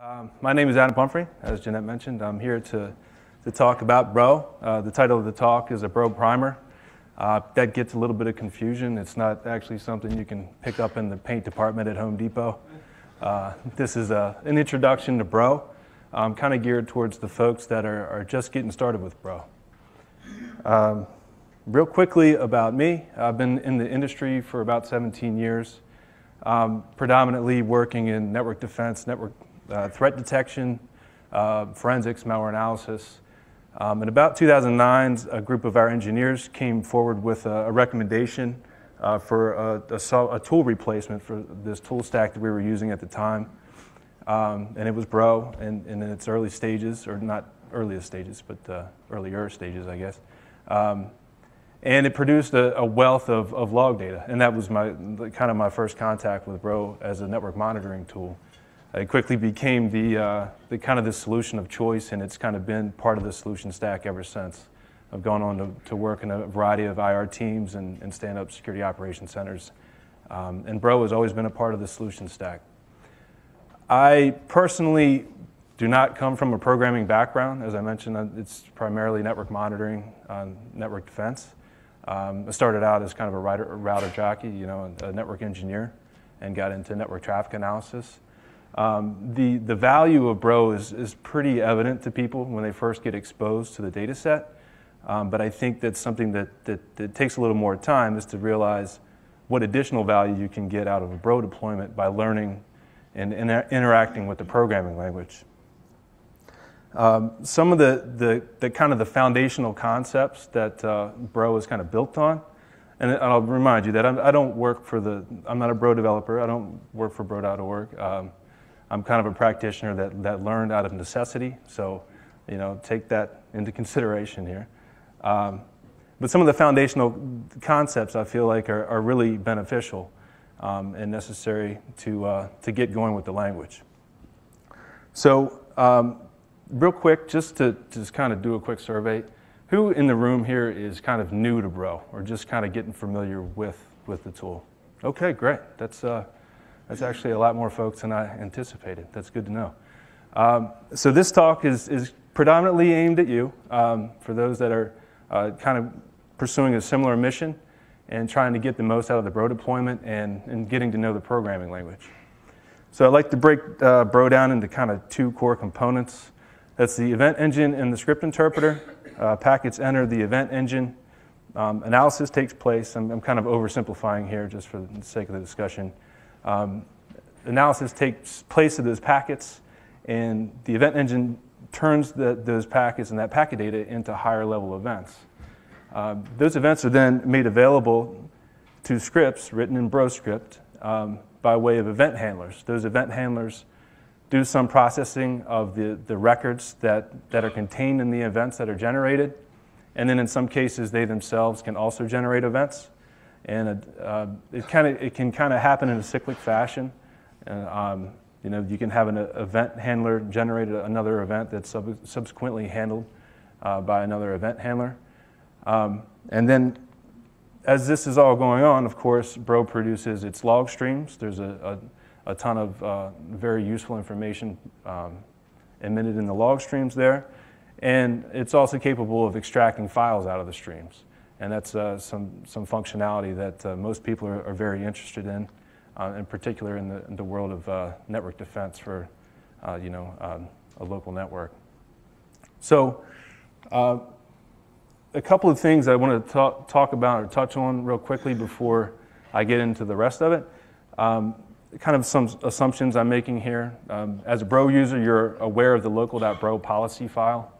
Um, my name is Adam Pumphrey, as Jeanette mentioned. I'm here to, to talk about Bro. Uh, the title of the talk is a Bro Primer. Uh, that gets a little bit of confusion. It's not actually something you can pick up in the paint department at Home Depot. Uh, this is a, an introduction to Bro, um, kind of geared towards the folks that are, are just getting started with Bro. Um, real quickly about me, I've been in the industry for about 17 years, um, predominantly working in network defense, network uh, threat detection, uh, forensics, malware analysis. Um, in about 2009, a group of our engineers came forward with a, a recommendation uh, for a, a, a, tool replacement for this tool stack that we were using at the time. Um, and it was Bro and in, its early stages, or not earliest stages, but uh, earlier stages, I guess. Um, and it produced a, a wealth of, of, log data. And that was my, kind of my first contact with Bro as a network monitoring tool it quickly became the, uh, the kind of the solution of choice, and it's kind of been part of the solution stack ever since. I've gone on to, to work in a variety of IR teams and, and stand up security operation centers. Um, and Bro has always been a part of the solution stack. I personally do not come from a programming background. As I mentioned, uh, it's primarily network monitoring, uh, network defense. Um, I started out as kind of a router, router jockey, you know, a network engineer, and got into network traffic analysis. Um, the, the value of Bro is, is pretty evident to people when they first get exposed to the data set. Um, but I think that's something that, that, that, takes a little more time is to realize what additional value you can get out of a Bro deployment by learning and inter- interacting with the programming language. Um, some of the, the, the, kind of the foundational concepts that uh, Bro is kind of built on, and I'll remind you that I'm, I do not work for the, I'm not a Bro developer, I don't work for Bro.org. Um, I'm kind of a practitioner that, that learned out of necessity, so you know, take that into consideration here. Um, but some of the foundational concepts I feel like are, are really beneficial um, and necessary to, uh, to get going with the language. So, um, real quick, just to, just kind of do a quick survey, who in the room here is kind of new to Bro or just kind of getting familiar with, with the tool? Okay, great. That's, uh, that's actually a lot more folks than I anticipated. That's good to know. Um, so this talk is, is predominantly aimed at you, um, for those that are uh, kind of pursuing a similar mission and trying to get the most out of the Bro deployment and, and getting to know the programming language. So I'd like to break uh, Bro down into kind of two core components. That's the event engine and the script interpreter. Uh, packets enter the event engine. Um, analysis takes place. I'm, I'm, kind of oversimplifying here just for the sake of the discussion. Um, analysis takes place of those packets, and the event engine turns the, those packets and that packet data into higher level events. Um, those events are then made available to scripts written in BroScript um, by way of event handlers. Those event handlers do some processing of the, the records that, that are contained in the events that are generated. And then in some cases, they themselves can also generate events and uh, it kind of it can kind of happen in a cyclic fashion. Um, you know, you can have an event handler generate another event that's sub- subsequently handled uh, by another event handler. Um, and then, as this is all going on, of course, Bro produces its log streams. There's a, a, a ton of uh, very useful information um, emitted in the log streams there. And it's also capable of extracting files out of the streams and that's uh, some, some functionality that uh, most people are, are, very interested in, uh, in particular in the, in the world of network defense for you know, um, a local network. So a couple of things I want to talk, talk about or touch on real quickly before I get into the rest of it. Um, kind of some assumptions I'm making here. Um, as a Bro user, you're aware of the local.bro policy file.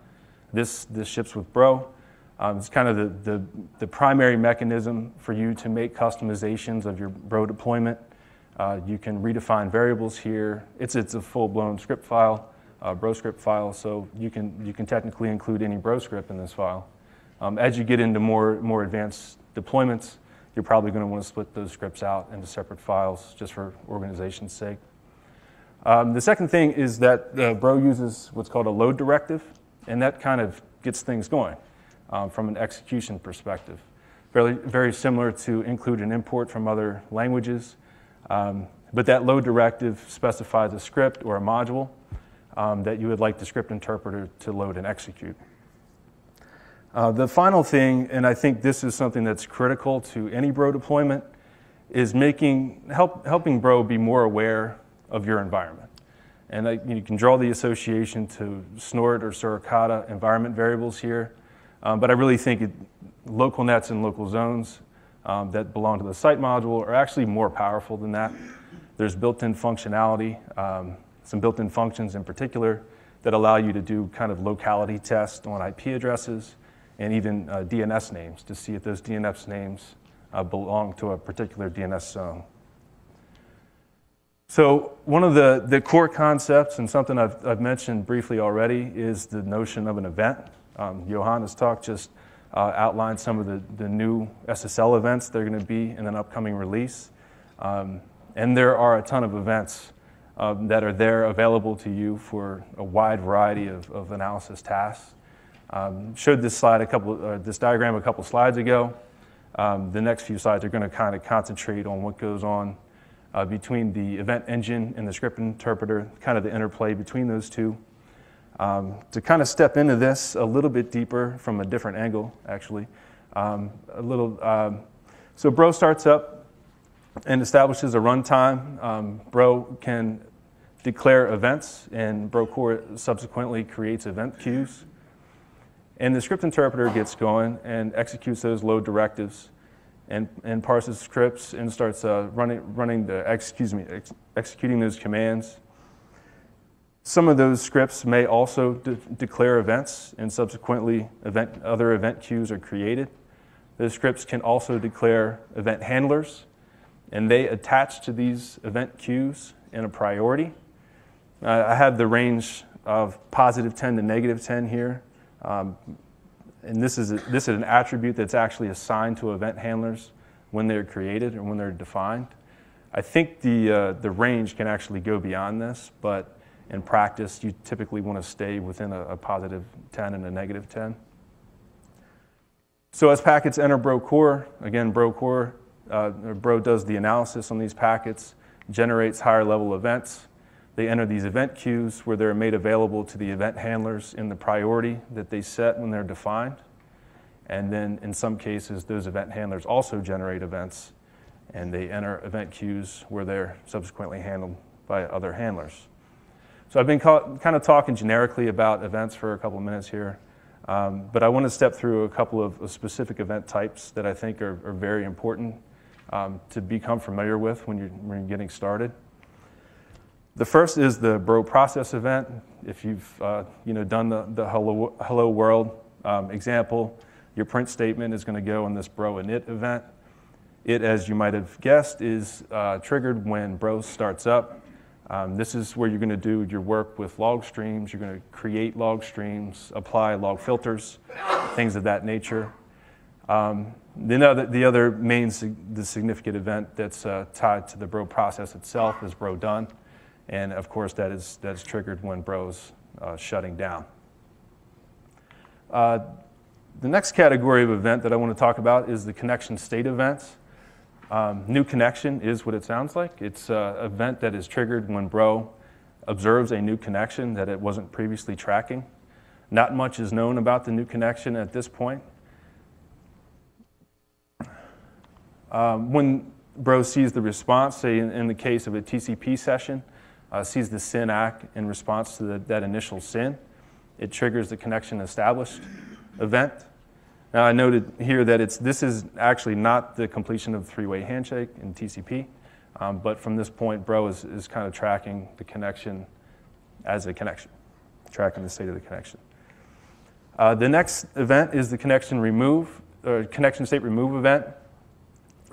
This, this ships with Bro. Um, it's kind of the, the, the, primary mechanism for you to make customizations of your Bro deployment. Uh, you can redefine variables here. It's, it's a full-blown script file, uh, Bro script file, so you can, you can technically include any Bro script in this file. Um, as you get into more, more advanced deployments, you're probably going to want to split those scripts out into separate files just for organization's sake. Um, the second thing is that Bro uses what's called a load directive, and that kind of gets things going um, from an execution perspective. Very, very similar to include and import from other languages. Um, but that load directive specifies a script or a module. um, that you would like the script interpreter to load and execute. Uh, the final thing, and I think this is something that's critical to any Bro deployment, is making help, helping Bro be more aware of your environment. And I, you can draw the association to Snort or Suricata environment variables here, um, but I really think it, local nets and local zones um, that belong to the site module are actually more powerful than that. There's built-in functionality, um, some built-in functions in particular that allow you to do kind of locality tests on IP addresses and even uh, DNS names to see if those DNS names uh, belong to a particular DNS zone. So one of the, the core concepts, and something I've, I've mentioned briefly already, is the notion of an event. Um, Johanna's talk just uh, outlined some of the, the new SSL events that are going to be in an upcoming release. Um, and there are a ton of events um, that are there available to you for a wide variety of, of analysis tasks. Um, showed this slide a couple, uh, this diagram a couple slides ago. Um, the next few slides are going to kind of concentrate on what goes on uh, between the event engine and the script interpreter, kind of the interplay between those two. Um, to kind of step into this a little bit deeper from a different angle, actually, um, a little. Um, so Bro starts up and establishes a runtime. Um, Bro can declare events, and Bro Core subsequently creates event queues. And the script interpreter gets going and executes those load directives and, and parses scripts and starts uh, running, running the, excuse me, ex executing those commands. Some of those scripts may also de declare events and subsequently event, other event queues are created. Those scripts can also declare event handlers and they attach to these event queues in a priority. Uh, I have the range of positive 10 to negative 10 here. Um, and this is, a, this is an attribute that's actually assigned to event handlers when they're created or when they're defined. I think the, uh, the range can actually go beyond this, but in practice, you typically want to stay within a, a positive 10 and a negative 10. So as packets enter Bro Core, again, Bro Core, uh, Bro does the analysis on these packets, generates higher level events, they enter these event queues where they're made available to the event handlers in the priority that they set when they're defined. And then in some cases, those event handlers also generate events and they enter event queues where they're subsequently handled by other handlers. So I've been kind of talking generically about events for a couple of minutes here, um, but I want to step through a couple of, specific event types that I think are, are very important um, to become familiar with when you're, when you're getting started. The first is the Bro process event. If you've uh, you know, done the, the hello, hello world um, example, your print statement is going to go in this Bro init event. It, as you might have guessed, is uh, triggered when Bro starts up. Um, this is where you're going to do your work with log streams. You're going to create log streams, apply log filters, things of that nature. Um, the, other, the other main the significant event that's uh, tied to the Bro process itself is Bro done. And of course, that is, that is triggered when Bro's uh, shutting down. Uh, the next category of event that I want to talk about is the connection state events. Um, new connection is what it sounds like. It's an event that is triggered when Bro observes a new connection that it wasn't previously tracking. Not much is known about the new connection at this point. Um, when Bro sees the response, say in, in, the case of a TCP session, uh, sees the SYN ACK in response to the, that initial SYN. It triggers the connection established event. Now I noted here that it's, this is actually not the completion of three-way handshake in TCP, um, but from this point, Bro is, is kind of tracking the connection as a connection, tracking the state of the connection. Uh, the next event is the connection remove, or connection state remove event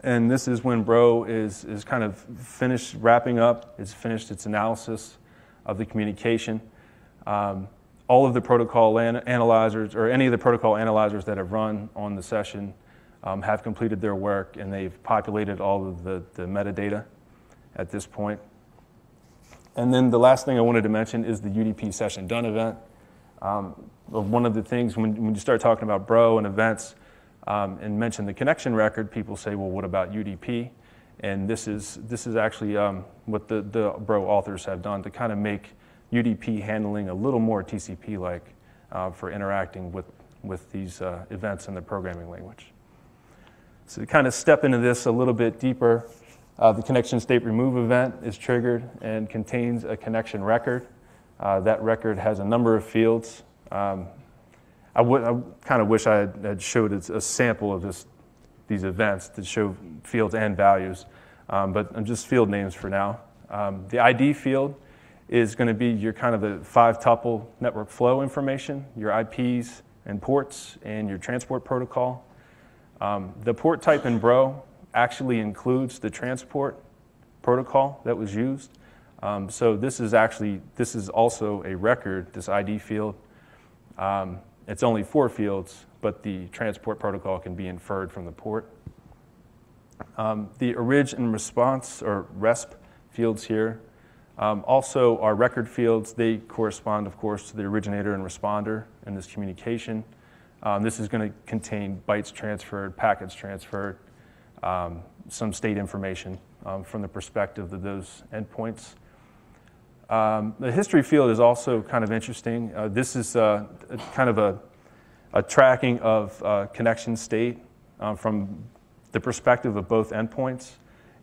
and this is when Bro is, is kind of finished wrapping up, it's finished its analysis of the communication. Um, all of the protocol an- analyzers, or any of the protocol analyzers that have run on the session, um, have completed their work and they've populated all of the, the metadata at this point. And then the last thing I wanted to mention is the UDP session done event. Um, one of the things when, when you start talking about Bro and events, um, and mention the connection record, people say, well, what about UDP? And this is, this is actually um, what the, the Bro authors have done to kind of make UDP handling a little more TCP-like uh, for interacting with, with these uh, events in the programming language. So to kind of step into this a little bit deeper, uh, the connection state remove event is triggered and contains a connection record. Uh, that record has a number of fields. Um, I, kind of wish I had, had showed a, a sample of this, these events to show fields and values, um, but I'm just field names for now. Um, the ID field is going to be your kind of the five tuple network flow information, your IPs and ports, and your transport protocol. Um, the port type in Bro actually includes the transport protocol that was used. Um, so this is actually, this is also a record, this ID field. Um, it's only four fields, but the transport protocol can be inferred from the port. Um, the orig and response, or RESP fields here, um, also our record fields. They correspond, of course, to the originator and responder in this communication. Um, this is going to contain bytes transferred, packets transferred, um, some state information um, from the perspective of those endpoints. Um, the history field is also kind of interesting. Uh, this is uh, kind of a, a tracking of uh, connection state uh, from the perspective of both endpoints.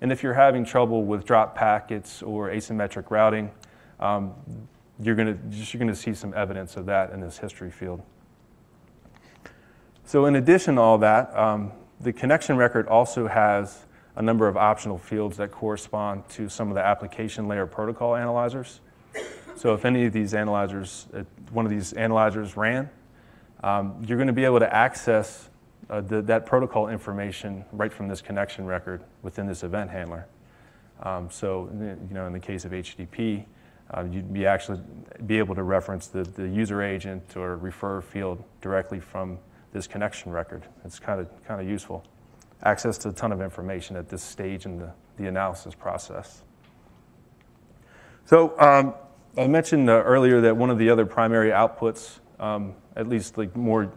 And if you're having trouble with drop packets or asymmetric routing, um, you're going you're to see some evidence of that in this history field. So in addition to all that, um, the connection record also has a number of optional fields that correspond to some of the application layer protocol analyzers. So if any of these analyzers, uh, one of these analyzers ran, um, you're going to be able to access uh, the, that protocol information right from this connection record within this event handler. Um, so, you know, in the case of HTTP, uh, you'd be actually be able to reference the, the user agent or refer field directly from this connection record. It's kind of kind of useful. Access to a ton of information at this stage in the, the analysis process. So um, I mentioned uh, earlier that one of the other primary outputs, um, at least like more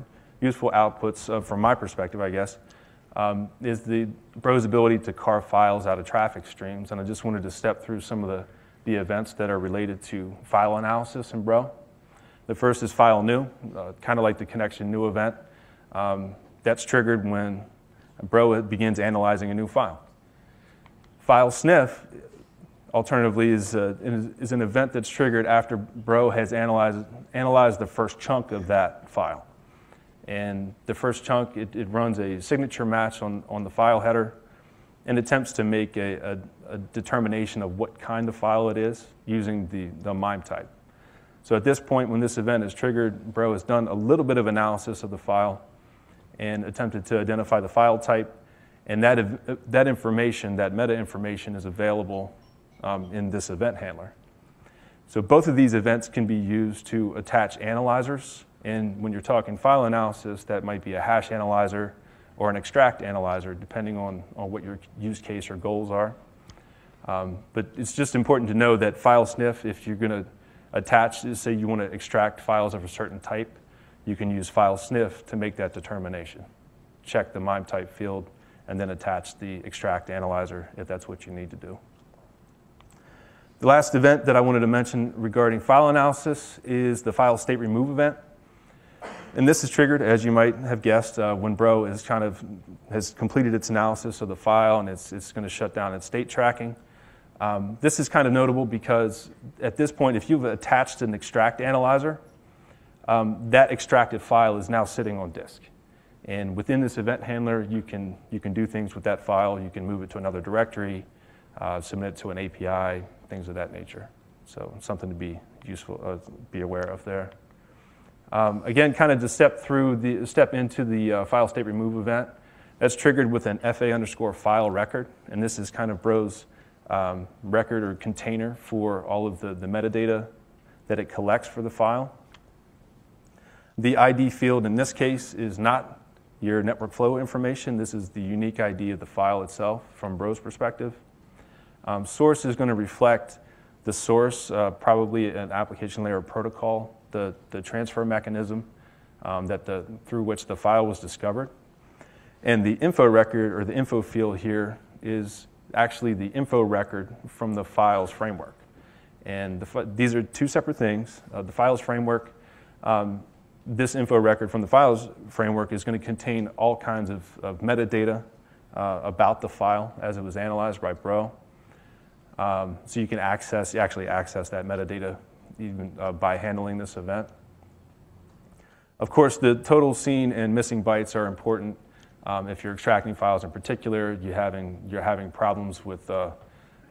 useful outputs uh, from my perspective, I guess, um, is the Bro's ability to carve files out of traffic streams. And I just wanted to step through some of the, the events that are related to file analysis in Bro. The first is file new, uh, kind of like the connection new event. Um, that's triggered when Bro begins analyzing a new file. File sniff, alternatively, is, uh, is an event that's triggered after Bro has analyzed, analyzed the first chunk of that file. And the first chunk, it, it runs a signature match on, on the file header and attempts to make a, a, a, determination of what kind of file it is using the, the MIME type. So at this point, when this event is triggered, Bro has done a little bit of analysis of the file and attempted to identify the file type. And that, that information, that meta information, is available um, in this event handler. So both of these events can be used to attach analyzers. And when you're talking file analysis, that might be a hash analyzer or an extract analyzer, depending on, on what your use case or goals are. Um, but it's just important to know that file sniff, if you're going to attach, say you want to extract files of a certain type, you can use file sniff to make that determination. Check the MIME type field and then attach the extract analyzer if that's what you need to do. The last event that I wanted to mention regarding file analysis is the file state remove event. And this is triggered, as you might have guessed, uh, when Bro is kind of has completed its analysis of the file and it's, it's going to shut down its state tracking. Um, this is kind of notable because at this point, if you've attached an extract analyzer, um, that extracted file is now sitting on disk. And within this event handler, you can, you can do things with that file. You can move it to another directory, uh, submit it to an API, things of that nature. So something to be useful, uh, be aware of there. Um, again, kind of to step through the step into the uh, file state remove event. That's triggered with an FA underscore file record, and this is kind of Bro's um, record or container for all of the, the metadata that it collects for the file. The ID field in this case is not your network flow information. This is the unique ID of the file itself from Bro's perspective. Um, source is going to reflect the source, uh, probably an application layer protocol, the, the transfer mechanism um, that the, through which the file was discovered. And the info record or the info field here is actually the info record from the files framework. And the, these are two separate things. Uh, the files framework, um, this info record from the files framework is going to contain all kinds of, of metadata uh, about the file as it was analyzed by Bro. Um, so you can access, actually access that metadata even uh, by handling this event. Of course, the total seen and missing bytes are important. Um, if you're extracting files in particular, you're having, you're having problems with uh,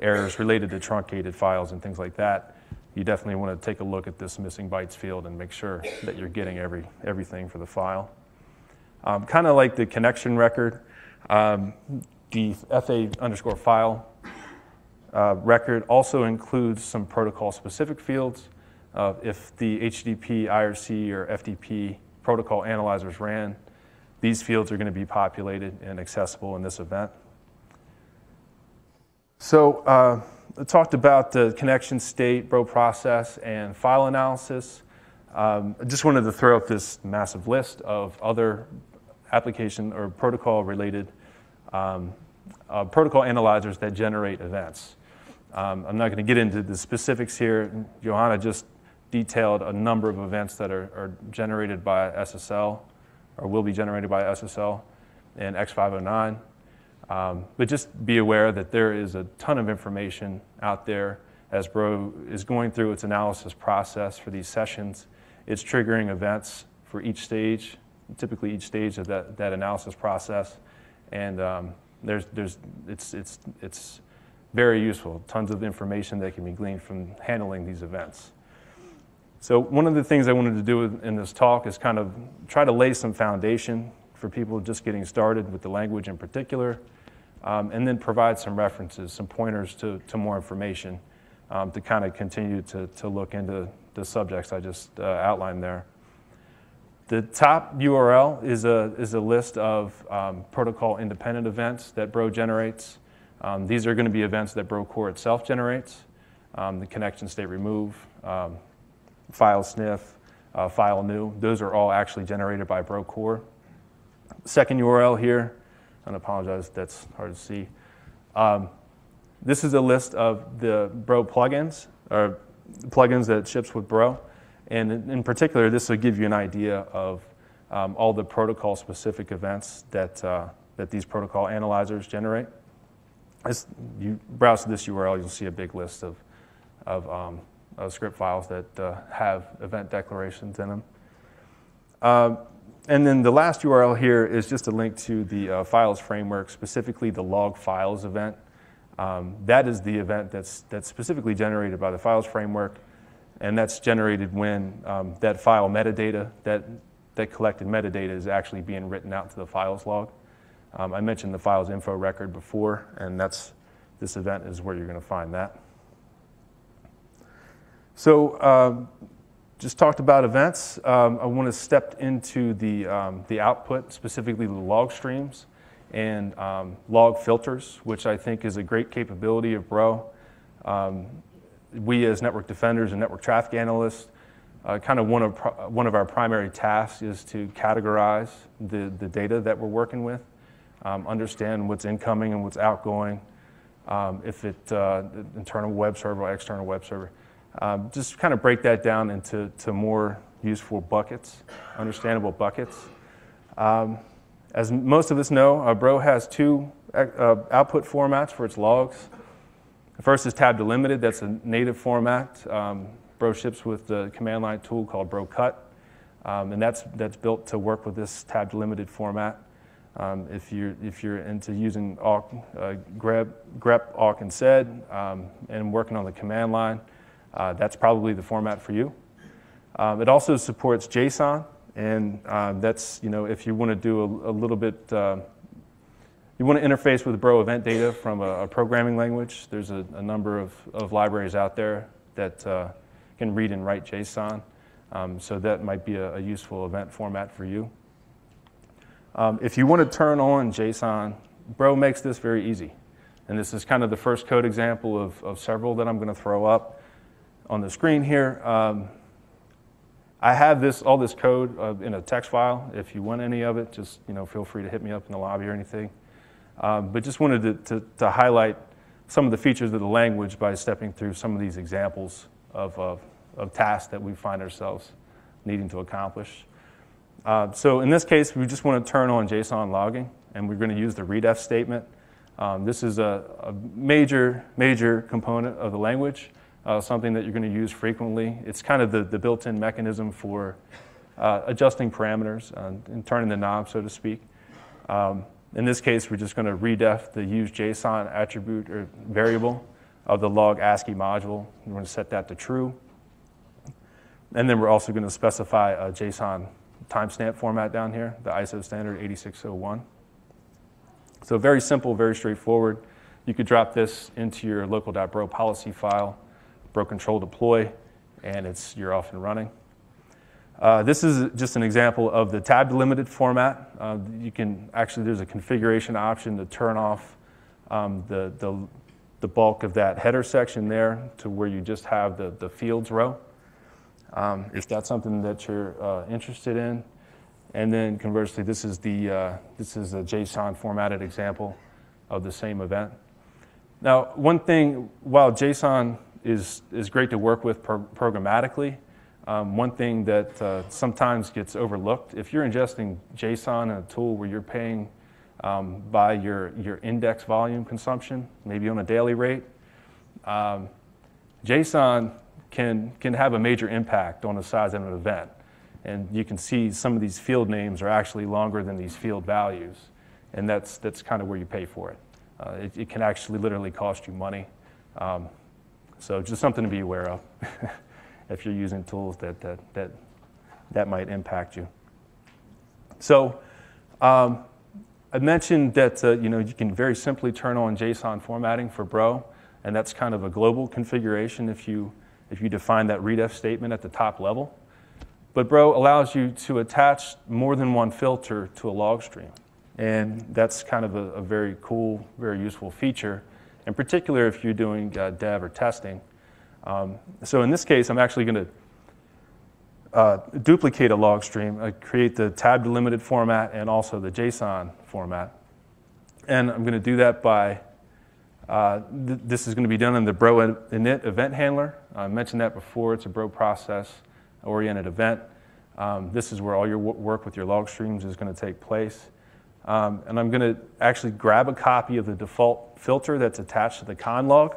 errors related to truncated files and things like that, you definitely want to take a look at this missing bytes field and make sure that you're getting every, everything for the file. Um, kind of like the connection record, um, the FA underscore file uh, record also includes some protocol specific fields. Uh, if the HTTP, IRC, or FTP protocol analyzers ran, these fields are going to be populated and accessible in this event. So uh, I talked about the connection state, bro process, and file analysis. Um, I just wanted to throw up this massive list of other application or protocol related um, uh, protocol analyzers that generate events. Um, I'm not going to get into the specifics here. Johanna just detailed a number of events that are, are generated by SSL or will be generated by SSL in X509. Um, but just be aware that there is a ton of information out there as Bro is going through its analysis process for these sessions. It's triggering events for each stage, typically each stage of that, that analysis process. And um, there's, there's, it's, it's, it's very useful, tons of information that can be gleaned from handling these events. So one of the things I wanted to do in this talk is kind of try to lay some foundation for people just getting started with the language in particular, um, and then provide some references, some pointers to, to more information um, to kind of continue to, to look into the subjects I just uh, outlined there. The top URL is a, is a list of um, protocol independent events that Bro generates. Um, these are going to be events that Bro Core itself generates. Um, the connection state remove, um, file sniff, uh, file new, those are all actually generated by Bro Core. Second URL here and apologize, that's hard to see. Um, this is a list of the Bro plugins, or plugins that ships with Bro. And in, in particular, this will give you an idea of um, all the protocol specific events that, uh, that these protocol analyzers generate. As you browse this URL, you'll see a big list of, of, um, of script files that uh, have event declarations in them. Uh, and then the last URL here is just a link to the uh, files framework, specifically the log files event. Um, that is the event that's, that's specifically generated by the files framework, and that's generated when um, that file metadata, that, that collected metadata is actually being written out to the files log. Um, I mentioned the files info record before, and that's, this event is where you're going to find that. So um, just talked about events. Um, I want to step into the, um, the output, specifically the log streams and um, log filters, which I think is a great capability of Bro. Um, we as network defenders and network traffic analysts, uh, kind of one of, one of our primary tasks is to categorize the, the data that we're working with, understand what's incoming and what's outgoing, if it uh, internal web server or external web server. Um, just kind of break that down into to more useful buckets, understandable buckets. Um, as most of us know, uh, Bro has two uh, output formats for its logs. The first is tab delimited, that's a native format. Um, Bro ships with the command line tool called Bro Cut, um, and that's, that's built to work with this tab delimited format. Um, if, you're, if you're into using awk, uh, grep, grep, awk, and sed, um, and working on the command line, uh, that's probably the format for you. Um, it also supports JSON, and uh, that's, you know, if you want to do a, a little bit, uh, you want to interface with Bro event data from a, a programming language, there's a, a, number of, of libraries out there that uh, can read and write JSON. Um, so that might be a, useful event format for you. Um, if you want to turn on JSON, Bro makes this very easy. And this is kind of the first code example of, of several that I'm going to throw up on the screen here. Um, I have this, all this code uh, in a text file. If you want any of it, just you know, feel free to hit me up in the lobby or anything. Um, but just wanted to, to, to, highlight some of the features of the language by stepping through some of these examples of, of, of tasks that we find ourselves needing to accomplish. Uh, so in this case, we just want to turn on JSON logging, and we're going to use the redef statement. Um, this is a, a, major, major component of the language, uh, something that you're going to use frequently. It's kind of the, the built-in mechanism for uh, adjusting parameters uh, and turning the knob, so to speak. Um, in this case, we're just going to redef the use JSON attribute or variable of the log ASCII module. We're going to set that to true. And then we're also going to specify a JSON timestamp format down here, the ISO standard 8601. So very simple, very straightforward. You could drop this into your local.bro policy file, bro control deploy, and it's, you're off and running. Uh, this is just an example of the tab delimited format. Uh, you can actually, there's a configuration option to turn off um, the, the, the, bulk of that header section there to where you just have the, the fields row. Um, if that's something that you're uh, interested in. And then conversely, this is, the, uh, this is a JSON formatted example of the same event. Now, one thing, while JSON is, is great to work with pro programmatically, um, one thing that uh, sometimes gets overlooked, if you're ingesting JSON in a tool where you're paying um, by your, your index volume consumption, maybe on a daily rate, um, JSON can, can have a major impact on the size of an event. And you can see some of these field names are actually longer than these field values. And that's, that's kind of where you pay for it. Uh, it. it. can actually literally cost you money. So just something to be aware of. if you're using tools that, that, that, that might impact you. So um, I mentioned that uh, you, know, you can very simply turn on JSON formatting for Bro, and that's kind of a global configuration if you, if you define that redef statement at the top level. But Bro allows you to attach more than one filter to a log stream. And that's kind of a, a very cool, very useful feature, in particular if you're doing uh, dev or testing. Um, so in this case, I'm actually going to uh, duplicate a log stream, uh, create the tab delimited format and also the JSON format. And I'm going to do that by, uh, th this is going to be done in the Bro init event handler. I mentioned that before. It's a Bro process oriented event. Um, this is where all your work with your log streams is going to take place. Um, and I'm going to actually grab a copy of the default filter that's attached to the con log.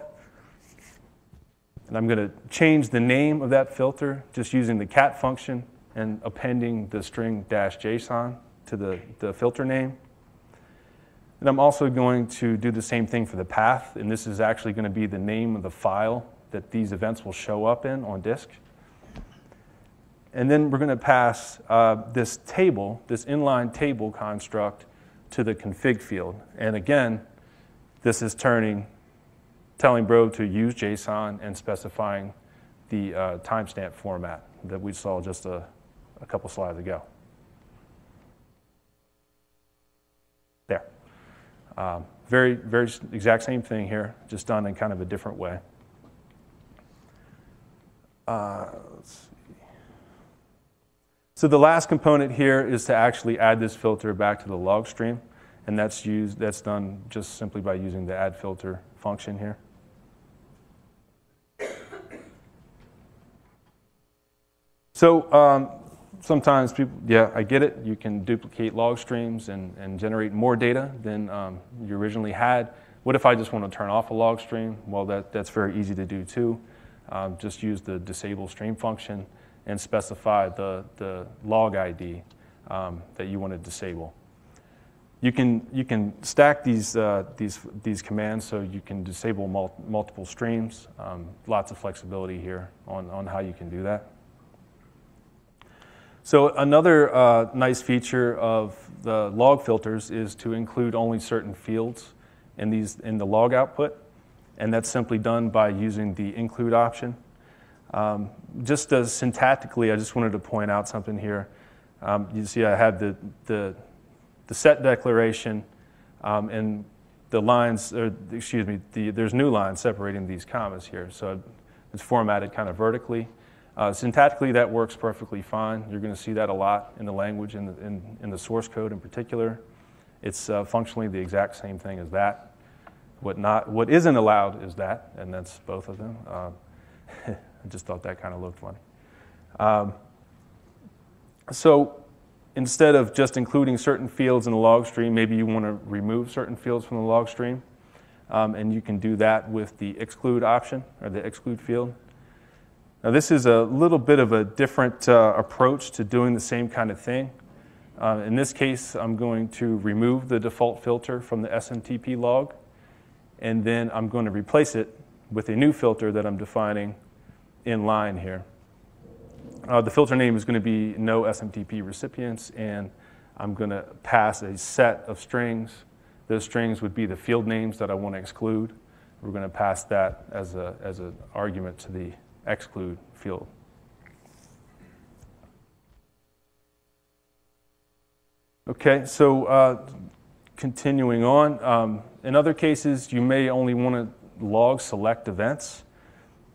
And I'm going to change the name of that filter just using the cat function and appending the string dash JSON to the, the filter name. And I'm also going to do the same thing for the path, and this is actually going to be the name of the file that these events will show up in on disk. And then we're going to pass uh, this table, this inline table construct, to the config field. And again, this is turning telling Bro to use JSON and specifying the uh, timestamp format that we saw just a, a couple slides ago. There. Um, very, very exact same thing here, just done in kind of a different way. Uh, so the last component here is to actually add this filter back to the log stream, and that's used. That's done just simply by using the add filter function here. So um, sometimes people, yeah, I get it. You can duplicate log streams and, and generate more data than um, you originally had. What if I just want to turn off a log stream? Well, that, that's very easy to do too. Um, just use the disable stream function and specify the, the log ID um, that you want to disable. You can, you can stack these, uh, these, these commands so you can disable mul multiple streams. Um, lots of flexibility here on, on how you can do that. So another uh, nice feature of the log filters is to include only certain fields in, these, in the log output, and that's simply done by using the include option. Um, just as syntactically, I just wanted to point out something here. Um, you see I have the, the, the set declaration um, and the lines, or excuse me, the, there's new lines separating these commas here. So it's formatted kind of vertically. Uh, syntactically, that works perfectly fine. You're going to see that a lot in the language, in the, in, in the source code in particular. It's uh, functionally the exact same thing as that. What, not, what isn't allowed is that, and that's both of them. Uh, I just thought that kind of looked funny. Um, so instead of just including certain fields in the log stream, maybe you want to remove certain fields from the log stream. Um, and you can do that with the exclude option or the exclude field. Now, this is a little bit of a different uh, approach to doing the same kind of thing. Uh, in this case, I'm going to remove the default filter from the SMTP log, and then I'm going to replace it with a new filter that I'm defining in line here. Uh, the filter name is going to be no SMTP recipients, and I'm going to pass a set of strings. Those strings would be the field names that I want to exclude. We're going to pass that as, a, as an argument to the exclude field. Okay, so uh, continuing on, um, in other cases, you may only want to log select events.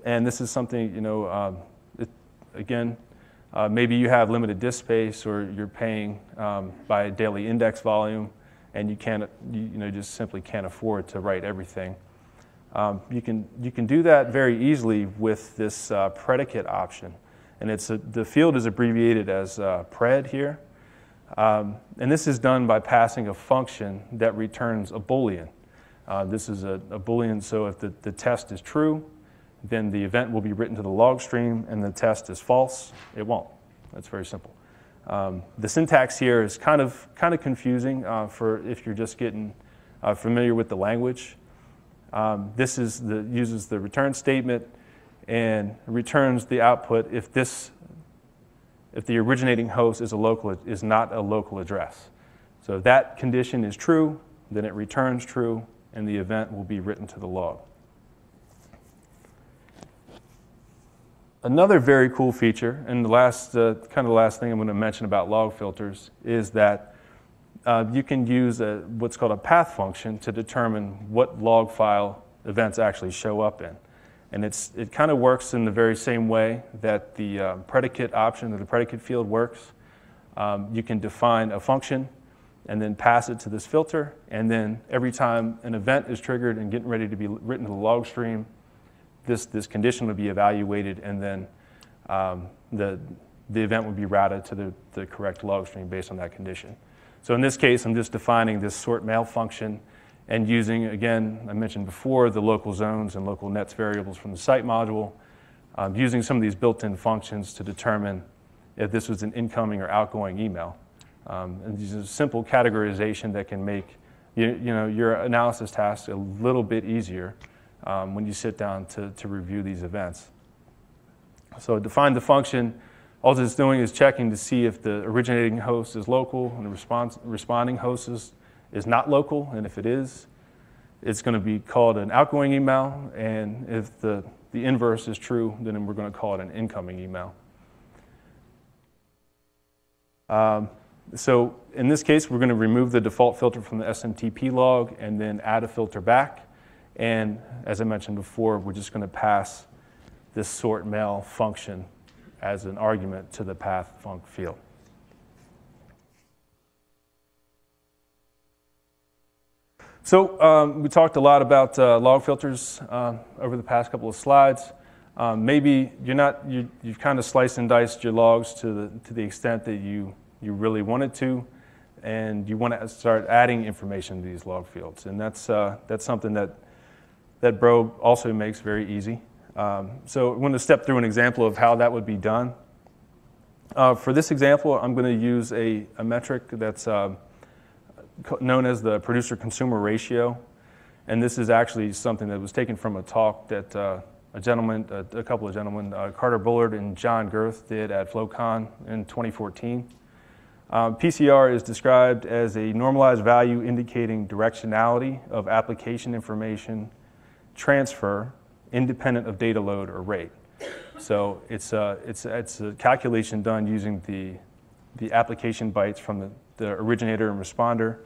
And this is something, you know, um, it, again, uh, maybe you have limited disk space or you're paying um, by daily index volume and you can't, you, you, know, just simply can't afford to write everything. Um, you, can, you can do that very easily with this uh, predicate option. And it's a, the field is abbreviated as uh, pred here. Um, and this is done by passing a function that returns a Boolean. Uh, this is a, a, Boolean, so if the, the test is true, then the event will be written to the log stream, and the test is false, it won't. That's very simple. Um, the syntax here is kind of, kind of confusing uh, for if you're just getting uh, familiar with the language. Um, this is the, uses the return statement and returns the output if this if the originating host is a local is not a local address. So if that condition is true, then it returns true, and the event will be written to the log. Another very cool feature, and the last, uh, kind of the last thing I'm going to mention about log filters, is that uh, you can use a, what's called a path function to determine what log file events actually show up in. And it's, it kind of works in the very same way that the uh, predicate option or the predicate field works. Um, you can define a function and then pass it to this filter, and then every time an event is triggered and getting ready to be written to the log stream, this, this condition would be evaluated and then um, the, the event would be routed to the, the correct log stream based on that condition. So in this case, I'm just defining this sort mail function and using, again, I mentioned before, the local zones and local nets variables from the site module, um, using some of these built-in functions to determine if this was an incoming or outgoing email. Um, and these are simple categorization that can make you, you know, your analysis task a little bit easier um, when you sit down to, to review these events. So define the function. All it's doing is checking to see if the originating host is local and the response, responding host is, is not local. And if it is, it's going to be called an outgoing email. And if the, the inverse is true, then we're going to call it an incoming email. Um, so in this case, we're going to remove the default filter from the SMTP log and then add a filter back. And as I mentioned before, we're just going to pass this sort mail function as an argument to the path func field. So um, we talked a lot about uh, log filters uh, over the past couple of slides. Um, maybe you're not, you, have kind of sliced and diced your logs to the, to the extent that you, you really wanted to, and you want to start adding information to these log fields. And that's, uh, that's something that that Bro also makes very easy. Um, so I'm going to step through an example of how that would be done. Uh, for this example, I'm going to use a, a metric that's uh, known as the producer-consumer ratio. And this is actually something that was taken from a talk that uh, a gentleman, a, a, couple of gentlemen, uh, Carter Bullard and John Gerth did at FloCon in 2014. Um, PCR is described as a normalized value indicating directionality of application information transfer independent of data load or rate. So it's a, it's, it's a calculation done using the, the application bytes from the, the originator and responder.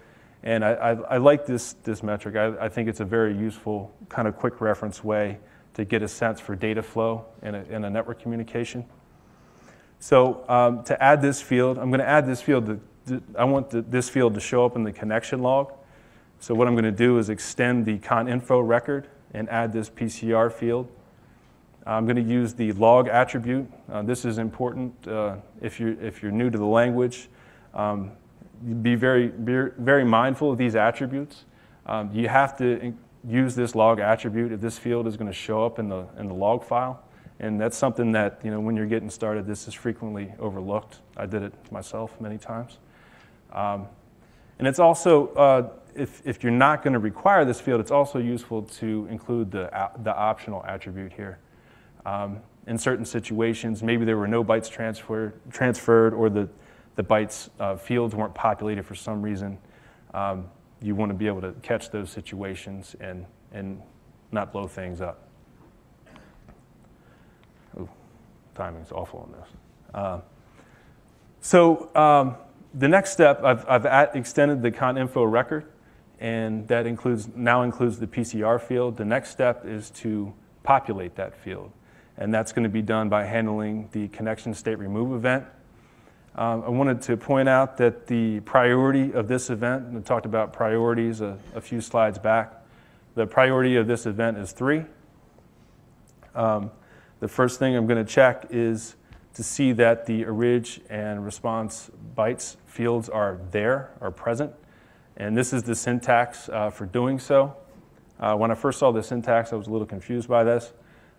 And I, I, I like this, this metric. I, I, think it's a very useful, kind of quick reference way to get a sense for data flow in a, in a network communication. So um, to add this field, I'm going to add this field. To, to, I want the, this field to show up in the connection log. So what I'm going to do is extend the con info record and add this PCR field. I'm going to use the log attribute. Uh, this is important uh, if, you're, if you're new to the language. Um, be very, be very mindful of these attributes. Um, you have to use this log attribute if this field is going to show up in the, in the log file. And that's something that, you know, when you're getting started, this is frequently overlooked. I did it myself many times. Um, and it's also, uh, if, if you're not going to require this field, it's also useful to include the, the optional attribute here. Um, in certain situations, maybe there were no bytes transfer, transferred or the, the bytes uh, fields weren't populated for some reason. Um, you want to be able to catch those situations and, and not blow things up. Oh, timing's awful on this. Uh, so um, the next step, I've, I've extended the continfo record, and that includes now includes the PCR field. The next step is to populate that field, and that's going to be done by handling the connection state remove event. Um, I wanted to point out that the priority of this event, and I talked about priorities a, a, few slides back, the priority of this event is three. Um, the first thing I'm going to check is to see that the orig and response bytes fields are there, are present. And this is the syntax uh, for doing so. Uh, when I first saw the syntax, I was a little confused by this.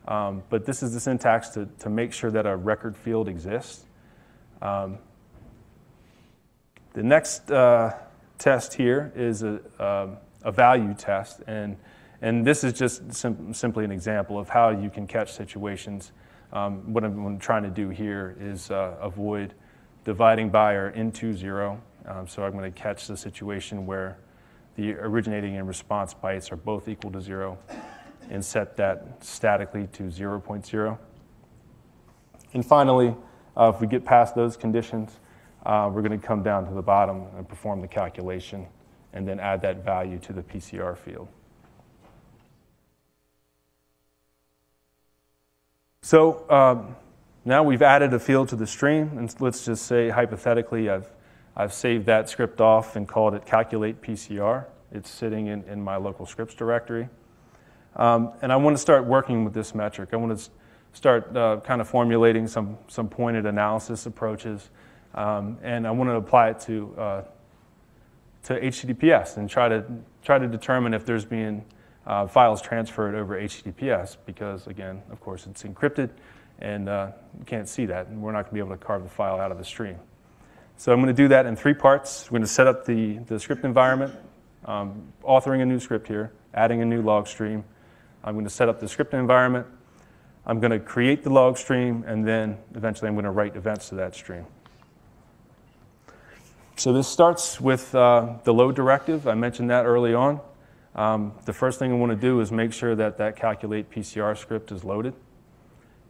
Um, but this is the syntax to, to make sure that a record field exists. Um, the next uh, test here is a, um, a, value test, and, and this is just sim simply an example of how you can catch situations. Um, what, I'm, what, I'm, trying to do here is uh, avoid dividing by or into zero. Um, so I'm going to catch the situation where the originating and response bytes are both equal to zero and set that statically to 0.0. And finally, uh, if we get past those conditions, uh, we're going to come down to the bottom and perform the calculation and then add that value to the PCR field. So um, now we've added a field to the stream, and let's just say hypothetically I've, I've saved that script off and called it calculate PCR. It's sitting in, in my local scripts directory. Um, and I want to start working with this metric. I want to start uh, kind of formulating some, some pointed analysis approaches um, and I want to apply it to, uh, to HTTPS and try to, try to determine if there's being uh, files transferred over HTTPS because, again, of course, it's encrypted and uh, you can't see that. And we're not going to be able to carve the file out of the stream. So I'm going to do that in three parts. We're going to set up the, the script environment, um, authoring a new script here, adding a new log stream. I'm going to set up the script environment. I'm going to create the log stream, and then eventually I'm going to write events to that stream. So this starts with uh, the load directive. I mentioned that early on. Um, the first thing I want to do is make sure that that calculate PCR script is loaded.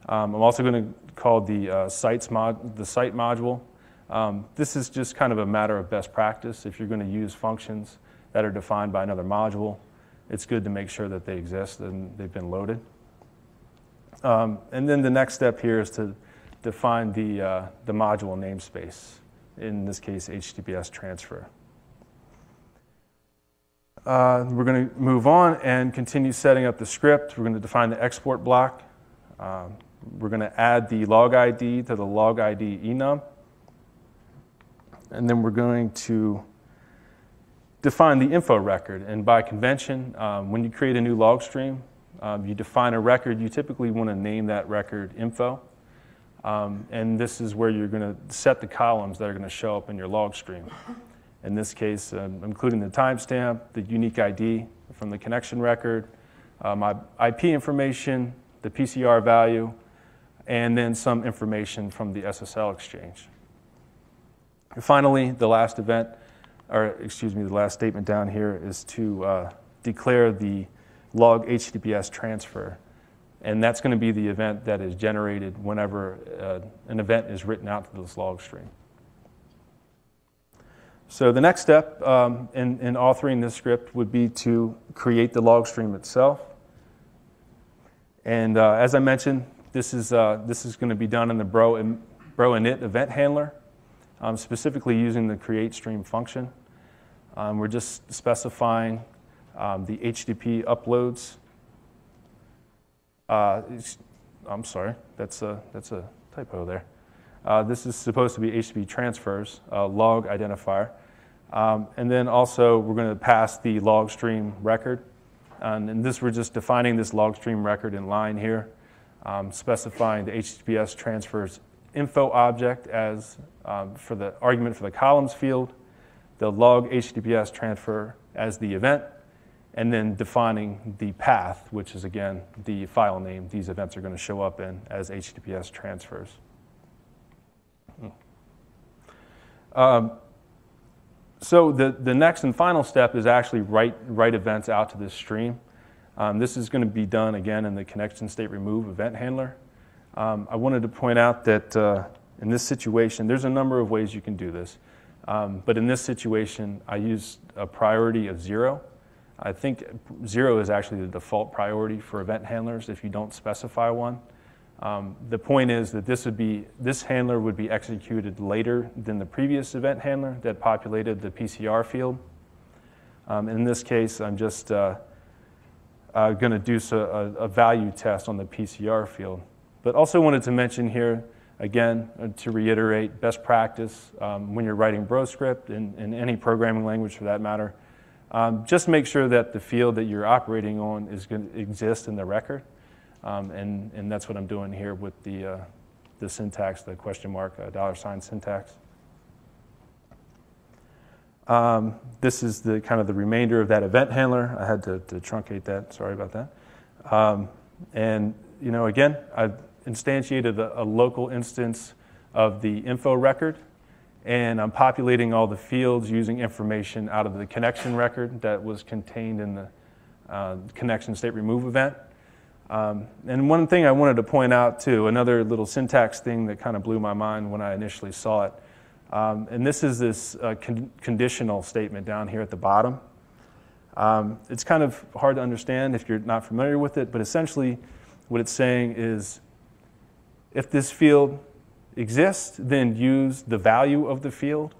Um, I'm also going to call the, uh, sites mod, the site module. Um, this is just kind of a matter of best practice. If you're going to use functions that are defined by another module, it's good to make sure that they exist and they've been loaded. Um, and then the next step here is to define the, uh, the module namespace in this case, HTTPS transfer. Uh, we're going to move on and continue setting up the script. We're going to define the export block. Um, we're going to add the log ID to the log ID enum. And then we're going to define the info record. And by convention, um, when you create a new log stream, um, you define a record. You typically want to name that record info. Um, and this is where you're going to set the columns that are going to show up in your log stream. In this case, um, including the timestamp, the unique ID from the connection record, uh, my IP information, the PCR value, and then some information from the SSL exchange. Finally, the last event, or excuse me, the last statement down here is to uh, declare the log HTTPS transfer and that's going to be the event that is generated whenever uh, an event is written out to this log stream. So the next step um, in, in authoring this script would be to create the log stream itself. And uh, as I mentioned, this is, uh, this is going to be done in the bro, in, bro init event handler, um, specifically using the create stream function. Um, we're just specifying um, the HTTP uploads uh, I'm sorry, that's a, that's a typo there. Uh, this is supposed to be HTTP transfers, uh, log identifier. Um, and then also we're going to pass the log stream record. And in this, we're just defining this log stream record in line here, um, specifying the HTTPS transfers info object as um, for the argument for the columns field, the log HTTPS transfer as the event, and then defining the path, which is again the file name these events are going to show up in as HTTPS transfers. Hmm. Um, so the, the next and final step is actually write, write events out to this stream. Um, this is going to be done again in the connection state remove event handler. Um, I wanted to point out that uh, in this situation, there's a number of ways you can do this. Um, but in this situation, I use a priority of zero. I think zero is actually the default priority for event handlers if you don't specify one. Um, the point is that this would be this handler would be executed later than the previous event handler that populated the PCR field. Um, in this case, I'm just uh, uh, going to do so, a, a, value test on the PCR field. But also wanted to mention here again uh, to reiterate best practice um, when you're writing BroScript in, in, any programming language for that matter. Um, just make sure that the field that you're operating on is going to exist in the record. Um, and, and that's what I'm doing here with the, uh, the syntax, the question mark, uh, dollar sign syntax. Um, this is the kind of the remainder of that event handler. I had to, to truncate that. Sorry about that. Um, and you know, again, I've instantiated a, a, local instance of the info record, and I'm populating all the fields using information out of the connection record that was contained in the uh, connection state remove event. Um, and one thing I wanted to point out too, another little syntax thing that kind of blew my mind when I initially saw it. Um, and this is this uh, con conditional statement down here at the bottom. Um, it's kind of hard to understand if you're not familiar with it, but essentially what it's saying is if this field exists, then use the value of the field,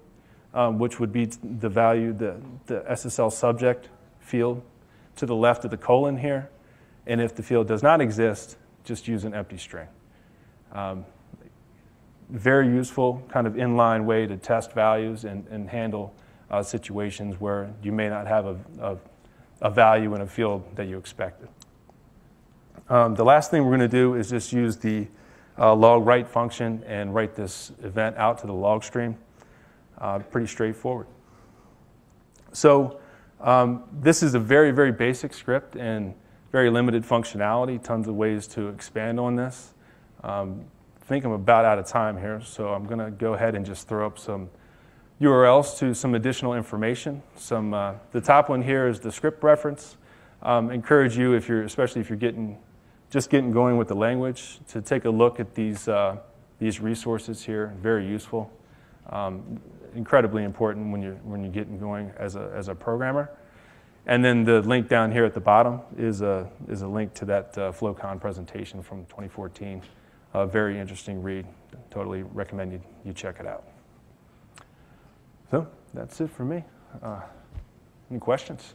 um, which would be the value, the, the SSL subject field to the left of the colon here. And if the field does not exist, just use an empty string. Um, very useful, kind of inline way to test values and, and handle uh, situations where you may not have a, a, a, value in a field that you expected. Um, the last thing we're going to do is just use the uh, log write function and write this event out to the log stream. Uh, pretty straightforward. So um, this is a very, very basic script, and very limited functionality, tons of ways to expand on this. Um, I think I'm about out of time here, so I'm going to go ahead and just throw up some URLs to some additional information. Some, uh, the top one here is the script reference. Um, encourage you, if you're, especially if you're getting, just getting going with the language, to take a look at these, uh, these resources here. Very useful. Um, incredibly important when you're, when you're getting going as a, as a programmer. And then the link down here at the bottom is a, is a link to that uh, FloCon presentation from 2014. A very interesting read. Totally recommend you, you check it out. So that's it for me. Uh, any questions?